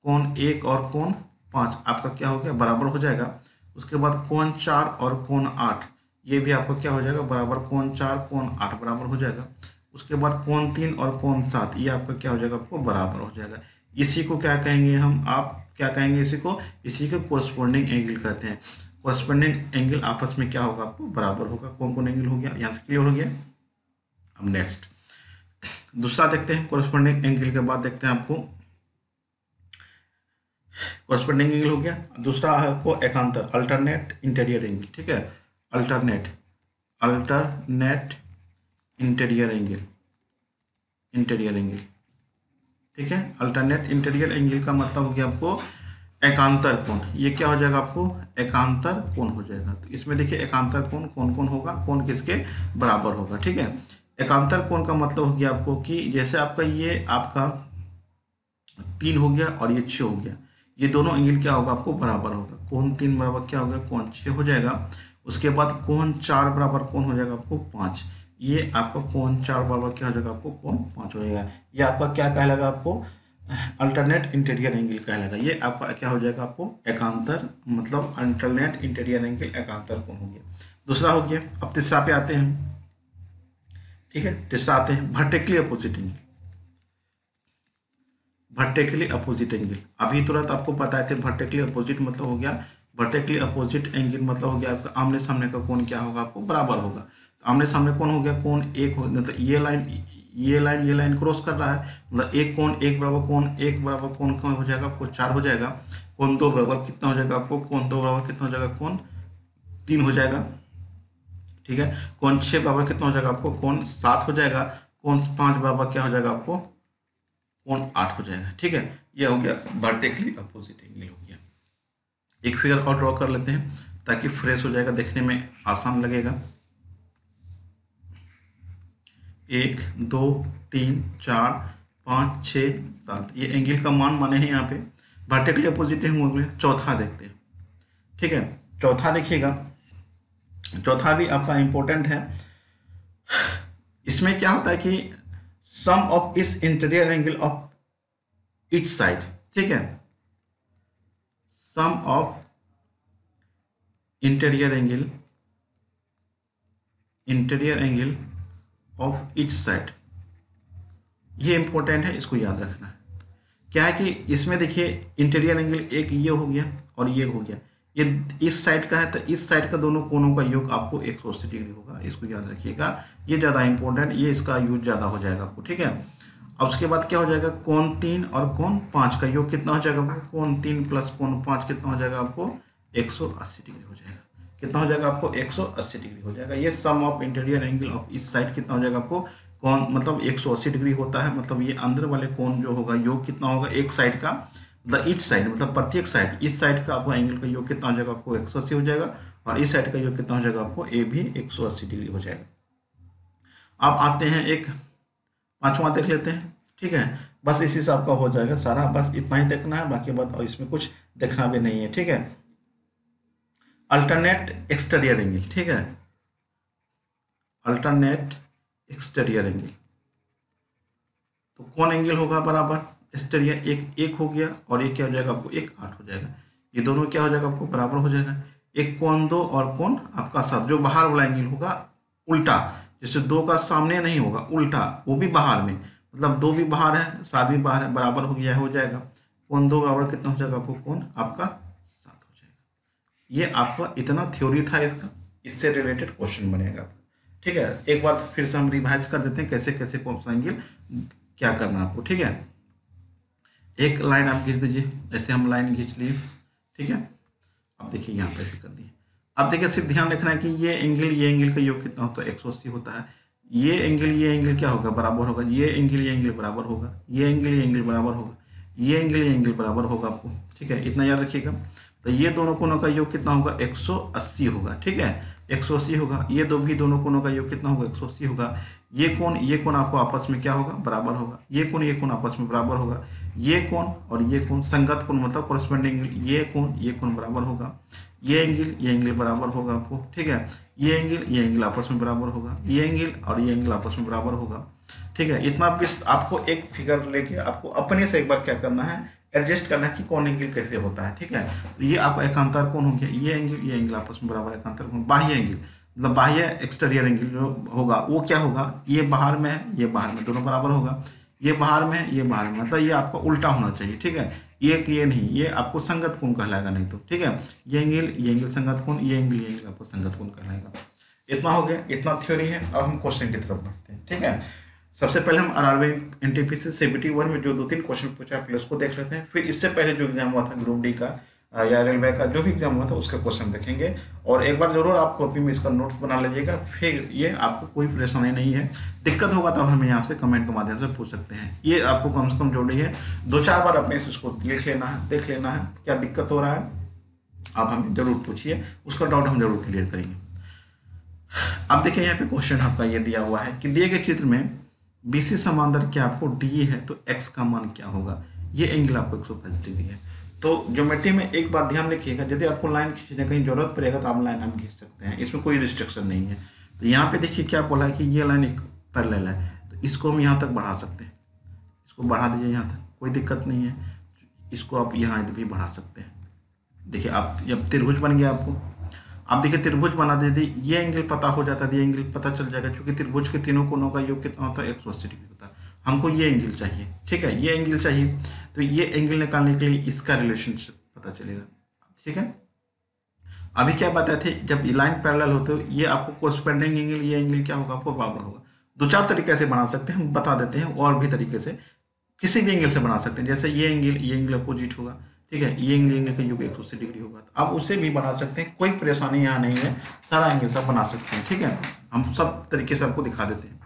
कौन एक और कौन पाँच? आपका क्या हो गया? बराबर हो जाएगा। उसके बाद कौन चार और कौन आठ? ये भी आपका क्या हो जाएगा? बराबर कौन चार, कौन आठ बराबर हो जाएगा। उसके बाद कौन तीन और कौन सात? ये आपका क्या हो जाएगा? आपको बराबर हो जाएगा। इसी को क्या कहेंगे हम? आप क्या कहेंगे इसी को? इसी को कोरस्पोंडिंग एंगल कहते हैं। कोरस्पेंडिंग एंगल आपस में क्या होगा आपको? बराबर होगा। कौन कौन एंगल हो गया? यहाँ से क्लियर हो गया। अब नेक्स्ट दूसरा देखते हैं। कोरस्पेंडिंग एंगल के बाद देखते हैं आपको। कोरस्पेंडिंग एंगल हो गया। दूसरा आपको एकांतर अल्टरनेट इंटीरियर एंगल ठीक है? Alternate alternate interior angle interior angle ठीक है? अल्टरनेट इंटीरियर एंगल का मतलब हो गया आपको एकांतर कोण। ये क्या हो जाएगा आपको? एकांतर कोण हो जाएगा। तो इसमें देखिए एकांतर कोण कौन कौन होगा? कौन किसके बराबर होगा, ठीक है? एकांतर कोण का मतलब हो गया आपको कि जैसे आपका ये आपका तीन हो गया और ये छः हो गया। ये दोनों एंगल क्या होगा? आपको बराबर होगा। कौन तीन बराबर क्या होगा? कौन छः हो जाएगा। उसके बाद कौन चार बराबर कौन हो जाएगा आपको पाँच। ये आपका कौन चार बराबर क्या हो जाएगा आपको कौन पाँच हो जाएगा ये आपका क्या कहलाएगा आपको? अल्टरनेट इंटीरियर एंगल कहलाएगा। ये आपका क्या हो जाएगा आपको? एकांतर मतलब अल्टरनेट इंटीरियर एंगल एकांतर कोण हो गया दूसरा हो गया। अब तीसरा पे आते हैं। ठीक है? तीसरा आते हैं। Vertically opposite angle vertically opposite angle अभी तुरंत आपको बताए थे वर्टिकली अपोजिट मतलब हो गया। वर्टिकली अपोजिट एंगल मतलब हो गया आपका आमने सामने का कोण क्या होगा आपको? बराबर होगा। आमने सामने कौन हो गया, कौन एक हो गया मतलब ये लाइन ये लाइन ये लाइन क्रॉस कर रहा है मतलब एक कोण एक बराबर कोण एक बराबर कोण कौन हो जाएगा, आपको चार हो जाएगा कोण दो बराबर कितना हो जाएगा आपको कोण दो बराबर कितना हो जाएगा कोण तीन हो जाएगा, ठीक है कोण छः बराबर कितना हो जाएगा आपको कोण सात हो जाएगा कोण पाँच बराबर क्या हो जाएगा आपको कोण आठ हो जाएगा, ठीक है यह हो गया वर्टिकली अपोजिट एंगल हो गया। एक फिगर और ड्रॉ कर लेते हैं, ताकि फ्रेश हो जाएगा, देखने में आसान लगेगा। एक, दो, तीन, चार, पाँच छ सात। ये एंगल का मान माने हैं यहाँ पे। वर्टिकली अपोजिट होंगे चौथा देखते हैं। ठीक है? चौथा देखिएगा। चौथा भी आपका इंपॉर्टेंट है। इसमें क्या होता है कि सम ऑफ़ इस interior angle of each side ठीक है? Sum of interior angle interior angle of each side ये इंपॉर्टेंट है, इसको याद रखना है। क्या है कि इसमें देखिए इंटीरियर एंगल एक ये हो गया और ये हो गया। ये इस साइड का है तो इस साइड का दोनों कोनों का योग आपको एक सौ अस्सी डिग्री होगा। इसको याद रखिएगा। ये ज़्यादा इंपॉर्टेंट ये इसका यूज़ ज़्यादा हो जाएगा आपको, ठीक है? अब उसके बाद क्या हो जाएगा? कौन तीन और कौन पाँच का योग कितना हो जाएगा कौन तीन प्लस कौन पाँच कितना हो जाएगा आपको? एक सौ अस्सी डिग्री हो जाएगा। कितना हो जाएगा आपको? 180 डिग्री हो जाएगा। ये sum of interior angle of इस साइड कितना हो जाएगा आपको? कौन मतलब 180 डिग्री होता है। मतलब ये अंदर वाले कौन जो होगा, योग कितना होगा? एक साइड का मतलब इच साइड मतलब प्रत्येक साइड इस साइड का आपको एंगल का योग कितना हो जाएगा? आपको एक हो जाएगा और इस साइड का योग कितना हो जाएगा? आपको ए भी एक सौ अस्सी डिग्री हो जाएगा। आप आते हैं एक, पाँचवा देख लेते हैं। ठीक है? बस इसी से आपका हो जाएगा सारा। बस इतना ही देखना है। बाकी बात और इसमें कुछ देखना भी नहीं है। ठीक है? अल्टरनेट एक्सटीरियर एंगल ठीक है? अल्टरनेट एक्सटीरियर एंगल तो कौन एंगल होगा बराबर? एक्सटीरियर एक एक हो गया और एक क्या हो जाएगा आपको? एक आठ हो जाएगा। ये दोनों क्या हो जाएगा आपको? बराबर हो जाएगा। एक कौन दो और कौन आपका साथ जो बाहर वाला एंगल होगा, उल्टा। जैसे दो का सामने नहीं होगा, उल्टा। वो भी बाहर में। मतलब दो भी बाहर है, सात भी बाहर है, बराबर हो गया, हो जाएगा। कौन दो बराबर कितना हो जाएगा आपको? कौन? आपका ये आपका इतना थ्योरी था इसका, इससे रिलेटेड क्वेश्चन बनेगा। ठीक है? एक बार फिर से हम रिवाइज कर देते हैं, कैसे कैसे कौन सा एंगल क्या करना आपको, ठीक है? एक लाइन आप खींच दीजिए, ऐसे हम लाइन खींच लिए, ठीक है? अब देखिए यहाँ पे ऐसे कर दिए। अब देखिए, सिर्फ़ ध्यान रखना है कि ये एंगल ये एंगल का योग कितना होता है एक सौ अस्सी होता है। ये एंगल ये एंगल क्या होगा? बराबर होगा। ये एंगल ये एंगल बराबर होगा। ये एंगल ये एंगल बराबर होगा। ये एंगल ये एंगल बराबर होगा आपको। ठीक है? इतना याद रखिएगा। तो ये दोनों कोनों का योग कितना होगा? 180 होगा, ठीक है? 180 होगा। ये दो भी दोनों कोनों का योग कितना होगा? 180 होगा। ये कौन ये कौन आपको आपस में क्या होगा? बराबर होगा। ये कौन ये कौन आपस में बराबर होगा। ये कौन और ये कौन संगत कौन मतलब कोरस्पेंडिंग ये कौन ये कौन बराबर होगा। ये एंगल ये एंगल बराबर होगा आपको, ठीक है? ये एंगल ये एंगल आपस में बराबर होगा। ये एंगल और ये एंगल आपस में बराबर होगा, ठीक है? इतना भी आपको एक फिगर लेके आपको अपने से एक बार क्या करना है? एडजस्ट करना कि कौन एंगल कैसे होता है, ठीक है? तो ये आपका एकांतर कौन हो गया, ये एंगल ये एंगल आपस में बराबर एकांतर कौन बाह्य एंगल मतलब बाह्य एक्सटीरियर एंगल जो होगा, वो क्या होगा? ये बाहर में है, ये बाहर में, दोनों बराबर होगा। ये बाहर में है, ये बाहर में मतलब ये आपका उल्टा होना चाहिए, ठीक है? ये ये नहीं, ये आपको संगत कोण कहलाएगा नहीं तो ठीक है? ये एंगल ये एंगल संगत कोण, ये एंगल ये एंगल आपको संगत कोण कहलाएगा। इतना हो गया, इतना थ्योरी है, अब हम क्वेश्चन की तरफ़ बढ़ते हैं, ठीक है? सबसे पहले हम R R B N T P C CBT one में जो दो तीन क्वेश्चन पूछा पहले उसको देख लेते हैं। फिर इससे पहले जो एग्ज़ाम हुआ था ग्रुप डी का या रेलवे का, जो भी एग्ज़ाम हुआ था, उसका क्वेश्चन देखेंगे। और एक बार ज़रूर आप कॉपी में इसका नोट्स बना लीजिएगा, फिर ये आपको कोई परेशानी नहीं है। दिक्कत होगा तो हमें यहाँ से कमेंट के माध्यम से पूछ सकते हैं। ये आपको कम से कम जोड़ी है। दो चार बार अपने इसको लिख लेना है, देख लेना है, क्या दिक्कत हो रहा है। आप हमें ज़रूर पूछिए, उसका डाउट हम ज़रूर क्लियर करेंगे। अब देखिए यहाँ पे क्वेश्चन आपका ये दिया हुआ है कि दिए गए चित्र में बीसी समांतर क्या आपको डी है तो एक्स का मान क्या होगा? ये एंगल आपको एक सौ डिग्री है। तो ज्योमेट्री में एक बात ध्यान रखिएगा, यदि आपको लाइन खींचने कहीं ज़रूरत पड़ेगा तो आप लाइन हम खींच सकते हैं। इसमें कोई रिस्ट्रिक्शन नहीं है। तो यहाँ पे देखिए क्या बोला है कि ये लाइन एक पैरेलल है तो इसको हम यहाँ तक बढ़ा सकते हैं। इसको बढ़ा दीजिए यहाँ तक, कोई दिक्कत नहीं है। इसको आप यहाँ भी बढ़ा सकते हैं। देखिए, आप जब त्रिभुज बन गया आपको आप देखिए त्रिभुज बना दे दी, ये एंगल पता हो जाता है, ये एंगल पता चल जाएगा, क्योंकि त्रिभुज के तीनों कोनों का योग कितना होता है? एक सौ अस्सी डिग्री होता है। हमको ये एंगल चाहिए, ठीक है? ये एंगल चाहिए तो ये एंगल निकालने के लिए इसका रिलेशनशिप पता चलेगा, ठीक है? अभी क्या बताए थे? जब लाइन पैरेलल होते हो, ये आपको कोस्पेंडिंग एंगल ये एंगल क्या होगा? आपको बराबर होगा। दो चार तरीके से बना सकते हैं, हम बता देते हैं और भी तरीके से, किसी भी एंगल से बना सकते हैं। जैसे ये एंगल ये एंगल अपोजिट होगा। ठीक है, ये एंगल एंगल का युग एक सौ अस्सी डिग्री होगा तो। आप उसे भी बना सकते हैं, कोई परेशानी यहाँ नहीं है, सारा एंगल सब बना सकते हैं, ठीक है? हम सब तरीके से आपको दिखा देते हैं।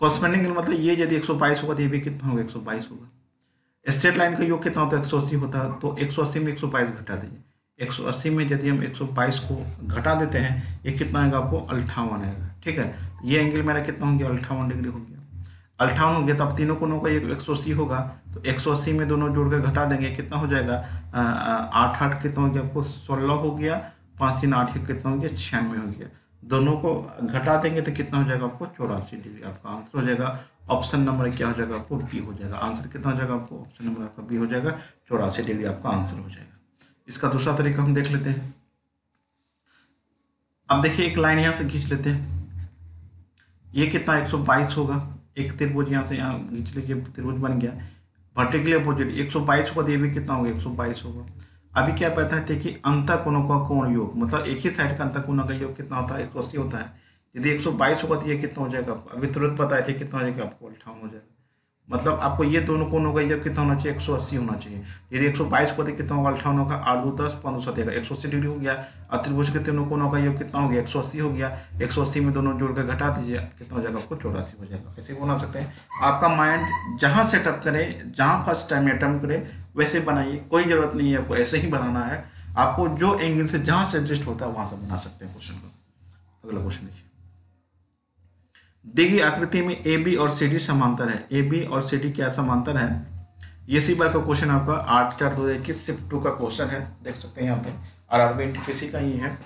कॉस्पेंडिंग मतलब ये यदि एक सौ बाईस होगा तो ये भी कितना होगा? एक सौ बाईस होगा। स्ट्रेट लाइन का योग कितना होता है? एक सौ अस्सी होता है तो एक सौ अस्सी में एक सौ बाईस घटा दीजिए। एक सौ अस्सी में यदि हम एक सौ बाईस को घटा देते हैं, ये कितना आएगा आपको? अल्ठावन आएगा, ठीक है? ये एंगल मेरा कितना हो गया? अल्ठावन डिग्री हो गया। अल्ठावन हो गया तो अब तीनों कोनों का एक सौ अस्सी होगा तो एक सौ अस्सी में दोनों जोड़ कर घटा देंगे, कितना हो जाएगा? आठ आठ कितना हो गया? आपको सोलह हो गया, पाँच तीन आठ कितना हो गया? छियानवे हो गया। दोनों को घटा देंगे तो कितना हो जाएगा आपको? चौरासी डिग्री आपका आंसर हो जाएगा। ऑप्शन नंबर क्या हो जाएगा आपको? बी हो जाएगा। आंसर कितना हो जाएगा आपको? ऑप्शन नंबर आपका बी हो जाएगा। चौरासी डिग्री आपका आंसर हो जाएगा। इसका दूसरा तरीका हम देख लेते हैं। अब देखिए एक लाइन यहाँ से खींच लेते हैं। ये कितना? 122 होगा। एक त्रिभुज यहाँ से यहाँ खींच लेके त्रिभुज बन गया। वर्टिकली अपोजिट 122 होगा तो ये भी कितना होगा 122 होगा। अभी क्या पता है कि अंतर कोणों का कोण योग मतलब एक ही साइड का अंतर कोणों का योग कितना होता है? एक सौ अस्सी होता है। यदि 122 होगा तो ये कितना हो जाएगा? अभी तुरंत पता है कितना हो जाएगा? आपको अल्ठावन हो जाएगा। मतलब आपको ये दोनों कोनों होगा योग कितना होना चाहिए? एक सौ अस्सी होना चाहिए। यदि एक सौ बाईस को कितना होगा अल्ठावन होगा आठ दो दस पंद्रह सौ देगा। एक सौ अस्सी डिग्री हो गया। और त्रिभुज के तीनों कोनों होगा योग कितना हो गया? एक सौ अस्सी हो गया। एक सौ अस्सी में दोनों जोड़ कर घटा दीजिए, कितना हो जाएगा आपको? चौरासी हो जाएगा। ऐसे बना सकते हैं। आपका माइंड जहाँ सेटअप करे, जहाँ फ़र्स्ट टाइम अटैम्प्ट करे, वैसे बनाइए। कोई ज़रूरत नहीं है आपको, ऐसे ही बनाना है। आपको जो एंगल से जहाँ से एडजस्ट होता है, वहाँ से बना सकते हैं क्वेश्चन को। अगला क्वेश्चन देखिए। दी गई आकृति में ए बी और सी डी समांतर है। ए बी और सी डी क्या समांतर है? ये सी बार का क्वेश्चन आपका आठ, चार, दो हज़ार इक्कीस शिफ्ट टू का क्वेश्चन है। देख सकते हैं यहाँ पे। आर आर बी एन का ही है।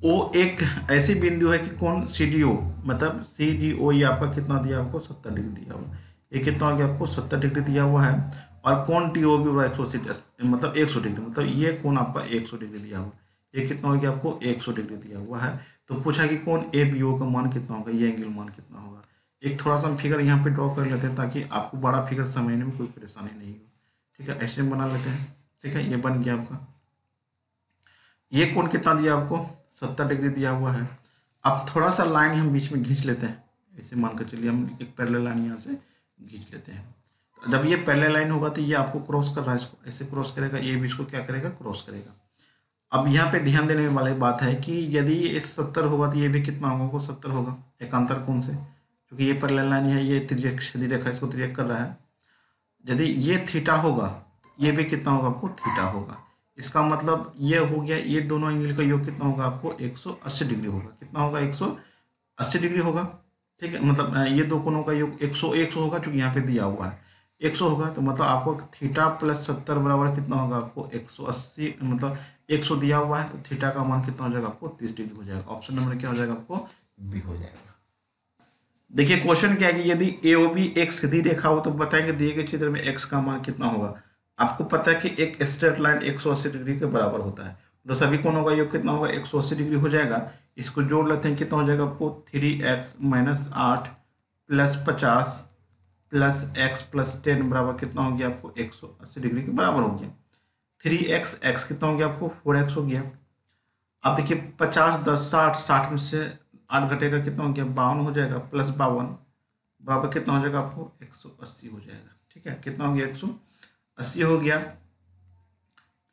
ओ एक ऐसी बिंदु है कि कौन? सी डी ओ मतलब सी डी ओ ये आपका कितना दिया आपको? सत्तर डिग्री दिया हुआ ये कितना हो गया आपको? सत्तर डिग्री दिया हुआ है। और कौन टी ओ भी एक सौ मतलब एक सौ डिग्री। मतलब ये कौन आपका एक सौ डिग्री दिया हुआ ये कितना हो गया आपको? एक सौ डिग्री दिया हुआ है। तो पूछा कि कौन? ए बी ओ का मान कितना होगा? ये एंगल मान कितना होगा? एक थोड़ा सा हम फिगर यहाँ पे ड्रॉ कर लेते हैं ताकि आपको बड़ा फिगर समझने में कोई परेशानी नहीं हो। ठीक है? ऐसे बना लेते हैं। ठीक है? ये बन गया आपका। ये कौन कितना दिया आपको? सत्तर डिग्री दिया हुआ है। अब थोड़ा सा लाइन हम बीच में खींच लेते हैं। ऐसे मान कर चलिए हम एक पहले लाइन यहाँ से खींच लेते हैं। जब ये पहले लाइन होगा तो ये आपको क्रॉस कर रहा है इसको। ऐसे क्रॉस करेगा, ये भी इसको क्या करेगा? क्रॉस करेगा। अब यहाँ पे ध्यान देने वाली बात है कि यदि ये सत्तर होगा तो ये भी कितना होगा? को सत्तर होगा, एकांतर कौन से। क्योंकि ये पर लाइन है, ये त्रिजेक सीधी रेखा इसको त्रिजेक कर रहा है। यदि ये थीटा होगा, ये भी कितना होगा? आपको थीटा होगा। इसका मतलब ये हो गया, ये दोनों एंगल का योग कितना होगा? आपको 180 डिग्री होगा। कितना होगा? 180 डिग्री होगा। ठीक है? मतलब ये दो कोनों का योग 100 100 होगा क्योंकि यहाँ पे दिया हुआ है। एक सौ होगा तो मतलब आपको थीटा प्लस सत्तर बराबर कितना होगा आपको एक सौ अस्सी मतलब एक सौ दिया हुआ है तो थीटा का मान कितना हो जाएगा आपको तीस डिग्री हो जाएगा। ऑप्शन नंबर क्या हो जाएगा आपको? बी हो जाएगा। देखिए, क्वेश्चन क्या है कि यदि ए ओ बी एक सीधी रेखा हो तो बताएँगे दिए गए चित्र में एक्स का मान कितना होगा। आपको पता है कि एक स्ट्रेट लाइन एक सौ अस्सी डिग्री के बराबर होता है। तो सभी कौन होगा योग कितना होगा? एक सौ अस्सी डिग्री हो जाएगा। इसको जोड़ लेते हैं, कितना हो जाएगा आपको? थ्री एक्स माइनस आठ प्लस पचास प्लस एक्स प्लस टेन बराबर कितना हो गया आपको? एक सौ अस्सी डिग्री के बराबर हो गया। थ्री एक्स एक्स कितना हो गया आपको? फोर एक्स हो गया। अब देखिए, पचास, दस, साठ साठ में से आठ घटेगा कितना हो गया? बावन हो जाएगा, प्लस बावन बराबर कितना हो जाएगा आपको? एक सौ अस्सी हो जाएगा। ठीक है, कितना हो गया? एक सौ अस्सी हो गया।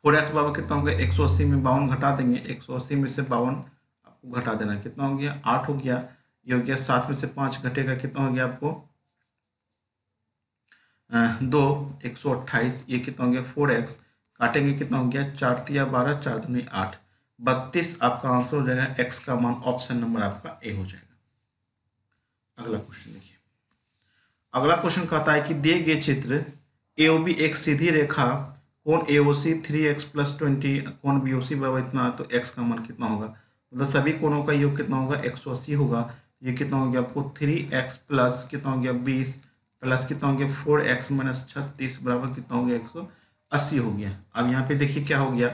फोर एक्स बराबर कितना हो गया? एक सौ अस्सी में बावन घटा देंगे। एक सौ अस्सी में से बावन आपको घटा देना कितना हो गया? आठ हो गया। ये हो गया, सात में से पाँच घटेगा। कितना हो गया आपको? दो, एक सौ अट्ठाईस, ये कितना हो गया? फोर एक्स, काटेंगे कितना हो गया? चार तिया बारह, चार दुनी आठ। बत्तीस आपका आंसर हो जाएगा एक्स का मान ऑप्शन नंबर आपका ए हो जाएगा। अगला क्वेश्चन देखिए। अगला क्वेश्चन कहता है कि दिए गए चित्र ए ओ बी एक सीधी रेखा कौन A O C three x plus twenty कौन बी ओ सी बराबर इतना तो एक्स का मान कितना होगा? मतलब सभी कोणों का योग कितना होगा? एक सौ अस्सी होगा। ये कितना हो गया आपको? थ्री एक्स प्लस कितना हो गया? बीस। प्लस कितना हो गया फोर एक्स माइनस छत्तीस बराबर कितना हो गया? एक सौ अस्सी हो गया। अब यहाँ पे देखिए क्या हो गया।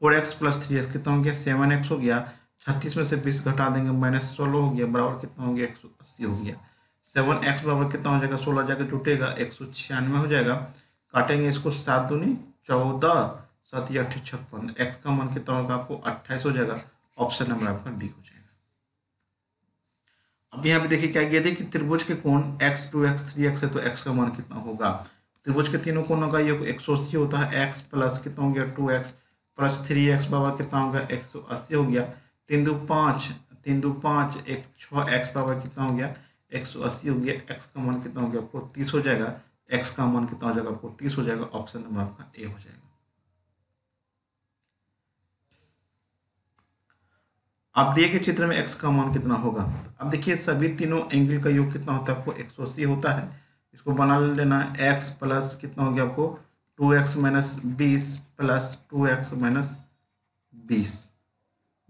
Four x plus three x कितना हो गया? सेवन एक्स हो गया। छत्तीस में से बीस घटा देंगे, माइनस सोलह हो गया, बराबर कितना हो गया? एक सौ अस्सी हो गया। सेवन एक्स बराबर कितना हो जाएगा? सोलह जाकर जुटेगा, एक सौ छियानवे हो जाएगा। काटेंगे इसको सात दूनी चौदह, सात या अट्ठी छप्पन। एक्स का मान कितना होगा आपको? अट्ठाईस हो जाएगा। ऑप्शन नंबर आपका डी हो जाएगा। अब यहाँ पे देखिए क्या किया, देखिए त्रिभुज के कोण x two x three x है तो एक्स का मान कितना होगा? त्रिभुज के तीनों कोणों का योग एक सौ अस्सी होता है एक्स प्लस कितना हो गया? Two x plus three x बराबर कितना हो गया एक सौ अस्सी हो गया। तीन दो पाँच, तीन दो पाँच, एक छः एक्स बराबर कितना हो गया? एक सौ अस्सी हो गया। एक्स का मान कितना हो गया? आपको तीस हो जाएगा। एक्स का मान कितना हो जाएगा? आपको तीस हो जाएगा। ऑप्शन नंबर आपका ए हो जाएगा। अब दिए गए चित्र में एक्स का मान कितना होगा। अब देखिए सभी तीनों एंगल का योग कितना होता है? आपको एक सौ अस्सी होता है। इसको बना लेना एक्स प्लस कितना हो गया आपको? टू एक्स माइनस बीस प्लस टू एक्स माइनस बीस।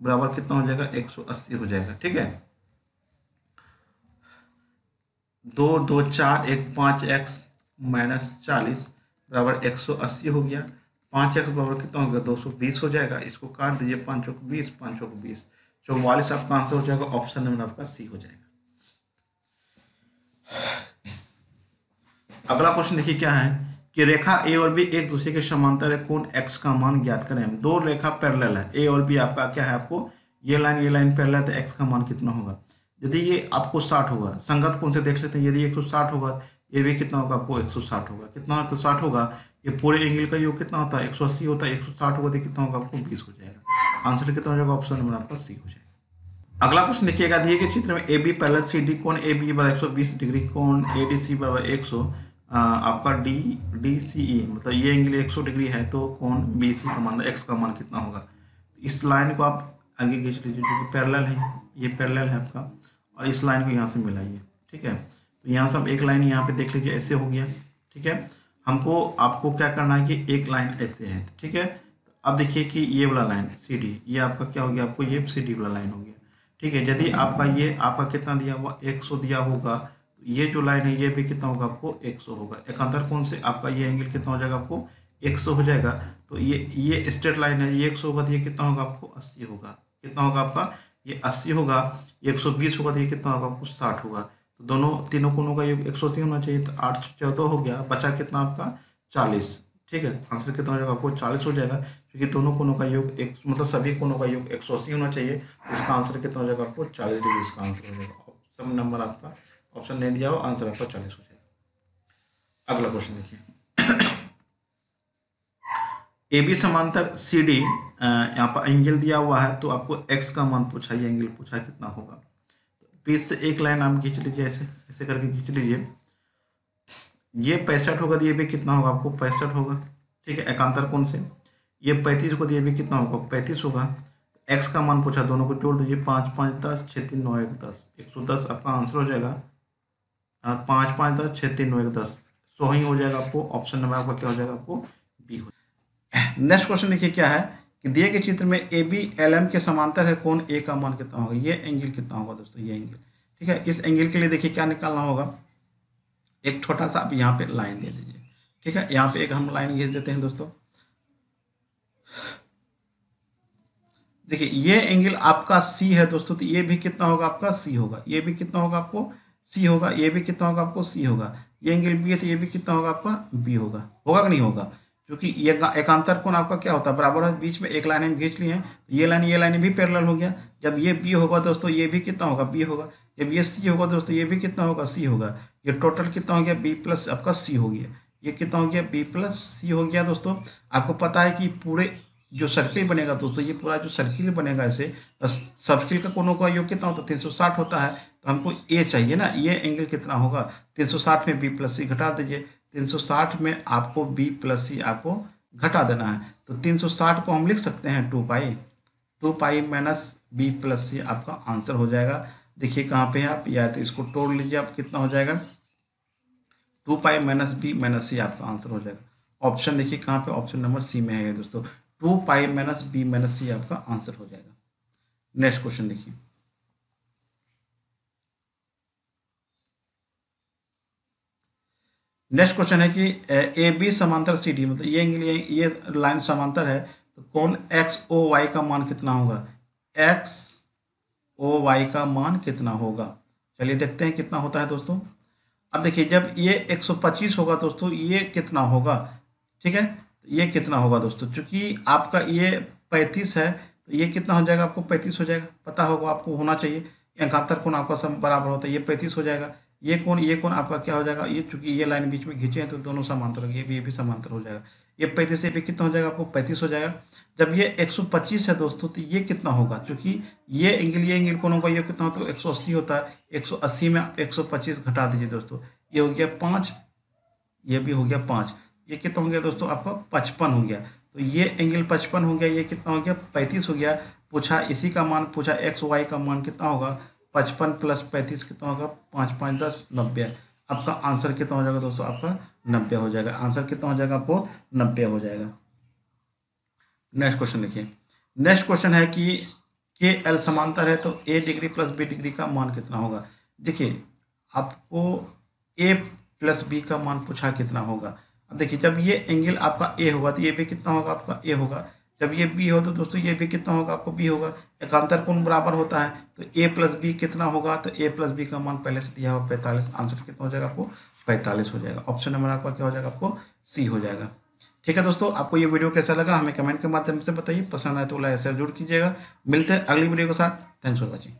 बराबर कितना हो जाएगा? एक सौ अस्सी हो जाएगा। ठीक है? दो दो, चार, एक, पाँच एक्स माइनस चालीस बराबर एक सौ अस्सी हो गया। पाँच एक्स बराबर कितना हो गया? दो सौ बीस हो जाएगा। इसको काट दीजिए। पाँचों को बीस, पाँचों को बीस। चौवालीस आपका आंसर हो जाएगा ऑप्शन नंबर आपका सी हो जाएगा। अगला क्वेश्चन देखिए क्या है कि रेखा ए और बी एक दूसरे के समांतर है कौन एक्स का मान ज्ञात करें दो रेखा पैरेलल है ए और बी आपका क्या है आपको? ये लाइन ये लाइन पैरेलल है तो एक्स का मान कितना होगा? यदि ये आपको साठ होगा, संगत कौन से देख लेते हैं, यदि एक सौ साठ होगा, ये भी कितना होगा आपको एक सौ साठ होगा। कितना एक सौ साठ होगा? ये पूरे एंगल का योग कितना होता है? एक सौ अस्सी होता है, एक सौ साठ होगा तो कितना होगा? आपको बीस हो जाएगा। आंसर कितना हो जाएगा ऑप्शन नंबर आपका सी हो जाएगा। अगला क्वेश्चन देखिएगा, दिए गए चित्र में A B parallel C D कौन ए बी बराबर एक सौ बीस डिग्री कौन ए डी सी बराबर एक सौ आपका डी डी सी ई मतलब ये एंगल एक सौ डिग्री है तो कौन बी सी का मान एक्स का मान कितना होगा? इस लाइन को आप आगे खींच लीजिए, जो कि पैरेलल है, ये पैरेलल है आपका, और इस लाइन को यहाँ से मिलाइए, ठीक है? तो यहाँ से आप एक लाइन यहाँ पे देख लीजिए, ऐसे हो गया, ठीक है? हमको, आपको क्या करना है कि एक लाइन ऐसे है, ठीक है? अब देखिए कि ये वाला लाइन सी डी ये आपका क्या हो गया? आपको ये सी डी वाला लाइन हो गया, ठीक है? यदि आपका ये, आपका कितना दिया हुआ? एक सौ दिया होगा तो ये जो लाइन है, ये भी कितना होगा आपको? एक सौ होगा। एकांतर कौन से आपका ये एंगल कितना हो जाएगा आपको? एक सौ हो जाएगा। तो ये ये स्ट्रेट लाइन है, ये एक सौ होगा तो ये कितना होगा आपको? अस्सी होगा। कितना होगा आपका? ये अस्सी होगा। एक सौ बीस होगा तो ये कितना होगा आपको? साठ होगा। दोनों तीनों कोनों का योग एक सौ अस्सी होना चाहिए तो आठ चौदह हो गया, बचा कितना आपका? चालीस। ठीक है? आंसर कितना हो जाएगा आपको चालीस हो जाएगा, क्योंकि दोनों कोनों का योग एक मतलब सभी कोनों का योग एक सौ अस्सी होना चाहिए, इसका आंसर कितना हो जाएगा आपको चालीस डिग्री इसका आंसर हो जाएगा। ऑप्शन नंबर आपका ऑप्शन नहीं दिया हो आंसर आपका चालीस हो जाएगा। अगला क्वेश्चन देखिए। ए बी समांतर सी डी यहाँ पर एंगल दिया हुआ है तो आपको एक्स का मान पूछा, ये एंगल पूछा कितना होगा? बीच से एक लाइन आप खींच लीजिए ऐसे ऐसे करके खींच लीजिए। ये पैंसठ होगा तो ये भी कितना होगा आपको? पैंसठ होगा। ठीक है, एकांतर कौन से। ये पैंतीस को दिए भी कितना होगा? पैंतीस होगा। एक्स का मान पूछा, दोनों को जोड़ दीजिए, पाँच पाँच, दस छः तीन, नौ, एक, दस। एक सौ दस, आपका आंसर हो जाएगा। पाँच पाँच, दस छः तीन, नौ, एक, दस। सो ही हो जाएगा आपको। ऑप्शन नंबर आपका क्या हो जाएगा आपको? बी हो नेक्स्ट क्वेश्चन देखिए क्या है? कि दिए गए चित्र में ए बी एल एम के समांतर है कौन ए का मान कितना होगा? ये एंगल कितना होगा दोस्तों? ये एंगल ठीक है? इस एंगल के लिए देखिए क्या निकालना होगा? एक छोटा सा आप यहाँ पे लाइन दे दीजिए। ठीक है? यहाँ पे एक हम लाइन खींच देते हैं दोस्तों। देखिए, ये एंगल आपका सी है दोस्तों तो ये भी कितना होगा आपका? सी होगा। ये भी कितना होगा आपको? सी होगा। ये भी कितना होगा आपको? सी होगा। ये एंगल बी है तो ये भी कितना होगा आपका? बी होगा। होगा कि नहीं होगा? क्योंकि ये एकांतर कोण आपका क्या होता है? बराबर है, बीच में एक लाइन हम खींच लिए हैं तो ये लाइन ये लाइन भी पैरेलल हो गया। जब ये बी होगा दोस्तों, ये भी कितना होगा? बी होगा। जब ये सी होगा दोस्तों, ये भी कितना होगा? सी होगा। ये टोटल कितना हो गया? बी प्लस आपका सी हो गया। ये कितना हो गया? बी प्लस सी हो गया दोस्तों। आपको पता है कि पूरे जो सर्किल बनेगा दोस्तों, ये पूरा जो सर्किल बनेगा ऐसे सर्किल का कोनों का योग कितना होता? है तीन सौ साठ होता है। तो हमको ए चाहिए ना? ये एंगल कितना होगा? तीन सौ साठ में बी प्लस सी घटा दीजिए। तीन सौ साठ में आपको बी प्लस सी आपको घटा देना है। तो तीन सौ साठ को हम लिख सकते हैं two pi. Two pi minus B plus C आपका आंसर हो जाएगा। देखिए कहाँ पे है आप? या तो इसको तोड़ लीजिए आप, कितना हो जाएगा? Two pi minus B minus C आपका आंसर हो जाएगा। ऑप्शन देखिए कहाँ पे, ऑप्शन नंबर सी में है दोस्तों। Two pi minus B minus C आपका आंसर हो जाएगा। नेक्स्ट क्वेश्चन देखिए। नेक्स्ट क्वेश्चन है कि, ए बी समांतर सी डी मतलब ये ये ये लाइन समांतर है तो कौन एक्स ओ वाई का मान कितना होगा? एक्स ओ वाई का मान कितना होगा? चलिए देखते हैं कितना होता है दोस्तों। अब देखिए, जब ये 125 होगा दोस्तों, ये कितना होगा? ठीक है? ये कितना होगा दोस्तों? चूँकि आपका ये 35 है तो ये कितना हो जाएगा आपको? 35 हो जाएगा। पता होगा आपको, होना चाहिए। एकांतर कोण आपका सब बराबर होता है, ये 35 हो जाएगा। ये कौन ये कौन, आपका क्या हो जाएगा? ये चूँकि ये लाइन बीच में खींचे हैं तो दोनों समांतर ये भी ये भी समांतर हो जाएगा। ये पैंतीस से भी कितना हो जाएगा आपको? पैंतीस हो जाएगा। जब ये 125 है दोस्तों तो ये कितना होगा? क्योंकि ये एंगल ये एंगल कौन होगा? ये कितना होता है? एक सौ अस्सी होता है। 180 में 125 घटा दीजिए दोस्तों। ये हो गया पाँच। ये भी हो गया पाँच। ये कितना हो गया दोस्तों? आपका पचपन हो गया। तो ये एंगल पचपन हो गया, ये कितना हो गया? पैंतीस हो गया। पूछा इसी का मान, पूछा एक्स वाई का मान कितना होगा? पचपन प्लस पैंतीस कितना होगा? पाँच पाँच, दस, नब्बे। आपका आंसर कितना हो जाएगा दोस्तों? आपका नब्बे हो जाएगा। आंसर कितना हो जाएगा आपको? नब्बे हो जाएगा। नेक्स्ट क्वेश्चन देखिए। नेक्स्ट क्वेश्चन है कि के एल समांतर है तो A degree plus B degree का मान कितना होगा? देखिए, आपको ए प्लस बी का मान पूछा कितना होगा? अब देखिए, जब ये एंगल आपका ए होगा तो ये भी कितना होगा? आपका ए होगा। जब ये बी हो तो दोस्तों, ये भी कितना होगा? आपको बी होगा। एकांतर कोण बराबर होता है तो ए प्लस बी कितना होगा? तो ए प्लस बी का मान पहले से दिया हुआ पैंतालीस, आंसर कितना हो जाएगा आपको? पैंतालीस हो जाएगा। ऑप्शन नंबर आपका क्या हो जाएगा? आपको सी हो जाएगा। ठीक है दोस्तों, आपको ये वीडियो कैसा लगा? हमें कमेंट के माध्यम से बताइए। पसंद आए तो लाइक शेयर ज़रूर कीजिएगा। मिलते हैं अगली वीडियो के साथ। Thanks for watching